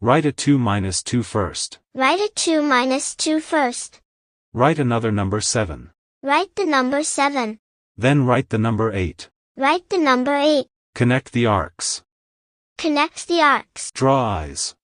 Write a 2 minus 2 first. Write a 2 minus 2 first. Write another number 7. Write the number 7. Then write the number 8. Write the number 8. Connect the arcs. Connect the arcs. Draw eyes.